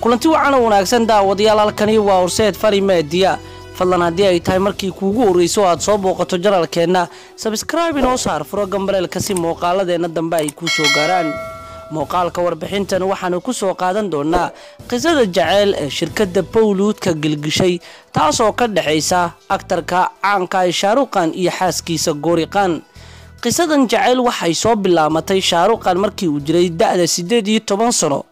kulanti wacan oo wanaagsan daawadayaal halkani waa horseed fari meediya fadlan haddii ay tahay markii kuugu horreyso aad soo booqato janalkeenna sabskraibe inoo saar furo gambaleelka si muuqaaladeenna dambe ay kuu soo gaaraan. Muuqaalka warbixintan waxaanu ku soo qaadan doonaa qisada jaceyl ee shirkadda bowluudka gilgishay taasoo ka dhexaysa aktarka caanka ee shaaruqan iyo xaaskiisa gooriqaan qisadan jaceyl waxay soo bilaamatay shaaruqan markii uu jiray da-da siddeed iyo toban sano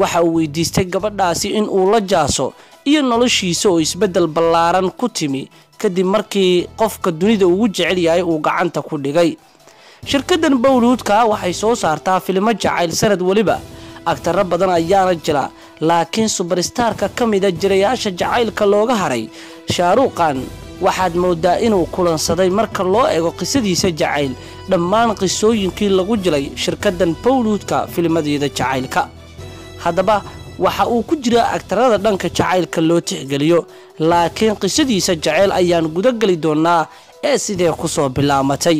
waxa uu weydiistay gabadhaasi in uu la jaaso iyo noloshiisa oo isbeddel ballaaran ku timi kadib markii qofka dunida ugu jecel yahay uu gacanta ku dhigay. Shirkadan bowluudka waxay soo saartaa filimo jacayl sanad weliba agtaro badan ayaana jira laakiin subarstarka ka mida jirayaasha jacaylka looga haray shaaruqan waxaad moodaa inuu kulansaday marka loo ego qisadiisa jacayl. Dhammaan qisooyinkii lagu jilay shirkadan bowluudka filmadeeda jacaylka haddaba waxa uu ku jiraa agtarada dhanka jacaylka loo tixgeliyo laakiin qisadiisa jacayl ayaan gudageli doonaa ee sidee ku soo bilaamatay.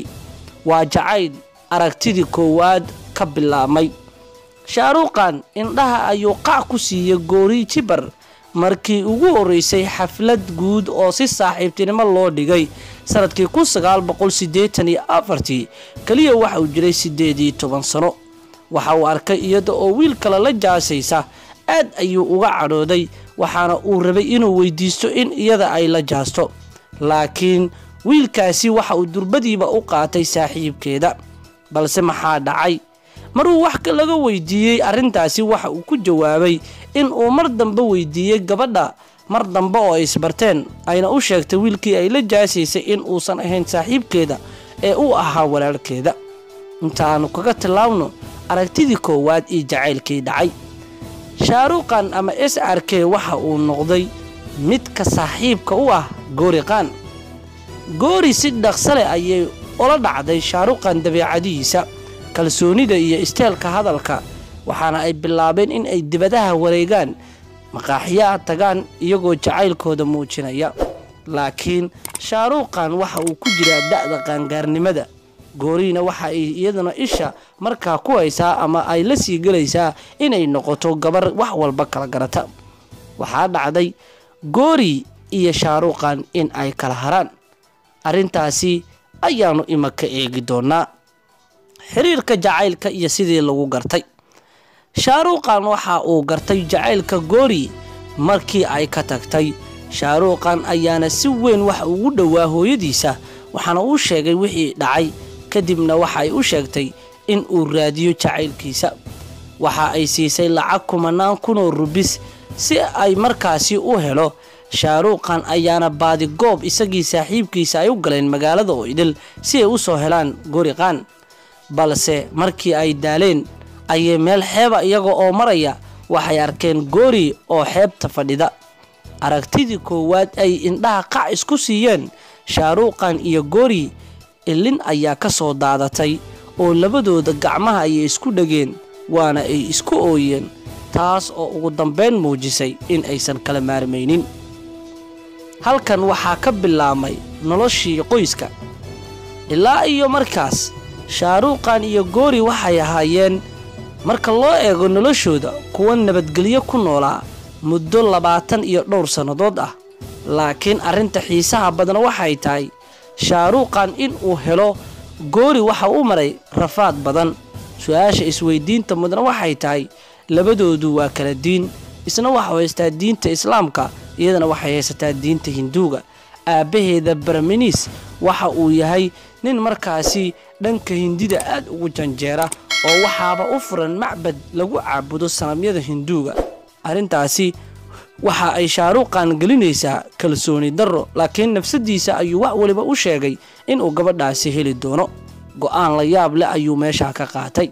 Waa jacayl aragtidii koowaad ka bilaabmay. Shaaruqan indhaha ayuu qac ku siiyey goori jibar markii ugu horreysay xaflad guud oo si saaxiibtinimo loo dhigay afartii keliya waxa uu jiray siddeed iyo toban sano waxa uu arkay iyada oo wiil kale la jaasaysa. Aad ayuu uga cadhooday waxaana uu rabay inuu weydiisto in iyada ay la jaasto. Laakiin wiilkaasi waxa uu durbadiiba u qaatay saaxiibkeeda. Balse maxaa dhacay? Maruu wax laga weydiiyey arrintaasi waxa uu ku jawaabay in uu mar dambe weydiiyey gabadha. Mar dambe oo ay isbarteen ayna u sheegtay wiilkii ay la jaasaysay in uusan ahayn saaxiibkeeda ee uu ahaa walaalkeeda. Intaannu kaga tillaabno aragtidii koowaad iyo jacaylkii dhacay. Shaaruqan ama s r k waxa uu noqday midka saaxiibka u ah gooriqaan goori si dhaqsale ayay ula dhacday shaaruqan dabeecadihiisa kalsoonida iyo isteelka hadalka waxaana ay bilaabeen in ay dibadaha wareegaan maqaaxiyaha tagaan iyagoo jacaylkooda muujinaya. Laakiin shaaruqan waxa uu ku jiraa da'da qaangaarnimada gooriina waxa ay iyaduna isha markaa ku haysaa ama ay la sii gelaysaa inay noqoto gabar wax walba kala garata. Waxaa dhacday goori iyo shaaruqan in ay kala haraan. Arrintaasi ayaannu imaka eegi doonaa. Xiriirka jacaylka iyo sidii lagu gartay. Shaaruqan waxa uu gartay jacaylka goori markii ay ka tagtay. Shaaruqan ayaana si weyn wax ugu dhowaa hooyadiisa waxaana uu sheegay wixii dhacay kadibna waxa ay u sheegtay in uu raadiyo jacaylkiisa. Waxa ay siisay lacag kumanaan kunoo rubis si ay markaasi u helo. Shaaruqan ayaana baadigoob isagii saaxiibkiisa ay u galeen magaalada oo idil si ay u soo helaan goriqaan balse markii ay daaleen ayay meel xeeba iyaga oo maraya waxay arkeen goori oo xeebta fadhida. Aragtidii koowaad ay indhaha qac isku siiyeen shaaruqan iyo goori ilin ayaa ka soo daadatay oo labadooda gacmaha ayay isku dhegeen waana ay isku ooyeen taas oo ugu dambayn muujisay in aysan kala maarmaynin halkan waxaa ka bilaabmay noloshii qoyska. Ilaa iyo markaas shaaruqan iyo goori waxay ahaayeen marka loo eego noloshooda kuwa nabadgelyo ku noolaa muddo labaatan iyo dhowr sannadood ah. Laakiin arrinta xiisaha badan waxay tahay shaaruqan in uu helo goori waxa u maray rafaad badan. Su'aasha isweydiinta mudna waxay tahay labadoodu waa kala diin isna waxau haystaa diinta islaamka iyadana waxay haysataa diinta hinduuga. Aabbaheeda barminis waxa uu yahay nin markaasi dhanka hindida aad ugu janjeera oo waxaaba u furan macbad lagu caabudo sanamyada hinduuga. Arrintaasi waxa ay shaaruqan gelinaysaa kalsooni darro laakiin nafsadiisa ayuu wax waliba u sheegay inuu gabadhaasi heli doono. Go'aan la yaab leh ayuu meeshaa ka qaatay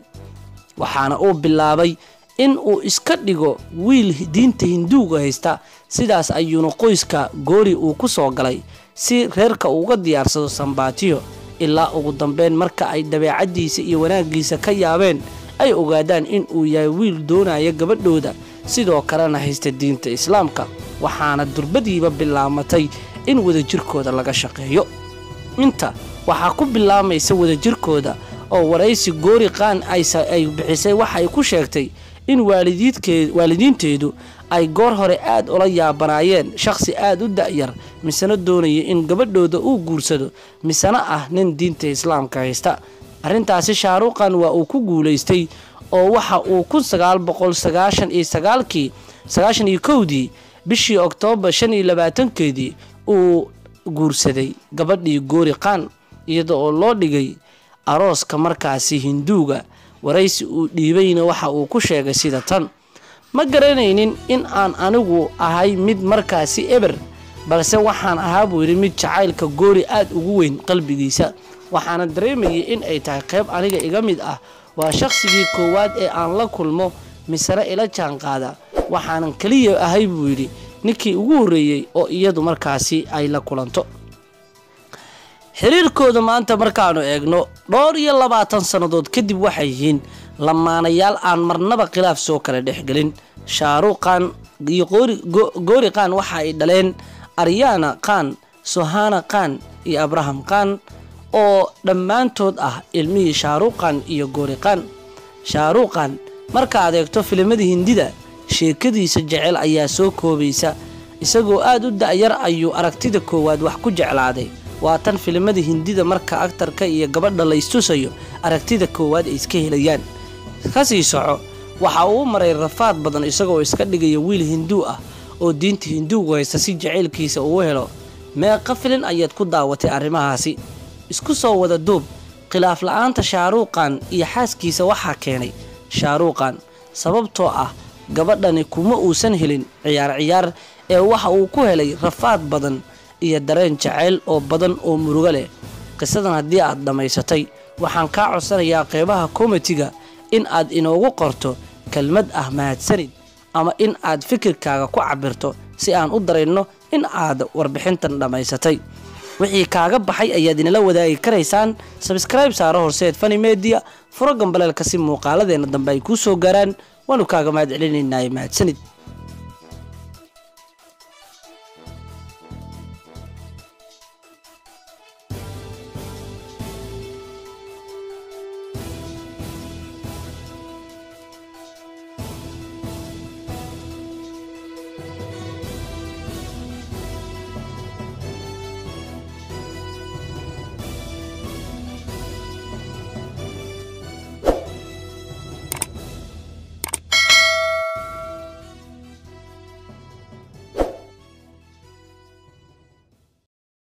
waxaana uu bilaabay in uu iska dhigo wiil diinta hinduuga haysta. Sidaas ayuuna qoyska goori uu ku soo galay si reerka uuga diyaarsado sambaatiyo. Ilaa ugu dambeyn marka ay dabeecaddiisa iyo wanaaggiisa ka yaabeen ay ogaadaan in uu yahay wiil doonaya gabadhooda sidoo kalena haysta diinta islaamka waxaana durbadiiba bilaamatay in wadajirkooda laga shaqeeyo. Inta waxaa ku bilaamaysa wadajirkooda oo waraysi goori qaan ay bixisay waxay ku sheegtay in waalidiinteedu ay goor hore aad ula yaabanaayeen shaqsi aada u da-yar misena doonaya in gabadhooda uu guursado misena ah nin diinta islaamka haysta. Arrintaasi shaaruuqan waa uu ku guulaystay oo waxa uu iyo kowdii bishii oktoobar shan iyo labaatankeedii uu guursaday gabadhii goori qaan iyada oo loo dhigay arooska markaasi hinduuga. Waraysi uu dhiibayna waxa uu ku sheegay sida tan ma garanaynin in aan anigu ahay mid markaasi eber balse waxaan ahaa buu yidhi mid jacaylka goori aad ugu weyn qalbigiisa waxaana dareemayay in ay tahay qayb aniga iga mid ah. Waa shaqsigii koowaad ee aan la kulmo misena ila jaanqaada. Waxaanan keliya ahay buu yidhi ninkii ugu horreeyey oo iyadu markaasi ay la kulanto. Xiriirkooda maanta markaanu eegno dhowr iyo labaatan sannadood kadib waxay yihiin lamaanayaal aan marnaba khilaaf soo kala dhexgelin shaaruuqan iyo goori qaan waxa ay dhaleen aryana qaan sohana qaan iyo abraham qaan oo dhammaantood ah ilmihii shaaruuqan iyo goori qaan shaaruuqan marka adeegto filimada hindida sheekadiisa jecel ayaa soo koobaysa. Isagoo aad u da-yar ayuu aragtida koowaad wax ku jeclaaday. Waa tan filimada hindida marka agtarka iyo gabadha la istusayo aragtida koowaad ay iska helayaan. Kasii soco waxa uu maray rafaad badan isagoo iska dhigaya wiil hinduu ah oo diinta hinduugu haysta si jacaylkiisa uu helo. Meeqa filin ayaad ku daawatay arrimahaasi isku soo wada duub khilaaf la'aanta shaaruuqan iyo xaaskiisa waxaa keenay shaaruuqan sababtoo ah gabadhani kuma uusan helin ciyaar ciyaar ee waxa uu ku helay rafaad badan iyo dareen jacayl oo badan oo murugo leh. Qisadan haddii aad dhammaysatay waxaan kaa codsanayaa qeybaha komitiga in aad inoogu qorto kelmad ah mahadsanid ama in aad fikirkaaga ku cabirto si aan u darayno in aad warbixintan dhammaysatay wixii kaaga baxay ayaad inala wadaagi karaysaan. Sabskribe saaro horseed fani media. Furo gambaleelka si muuqaaladeenna dambe ay kuu soo gaaraan. Waanu kaaga mahad celinaynaa mahadsanid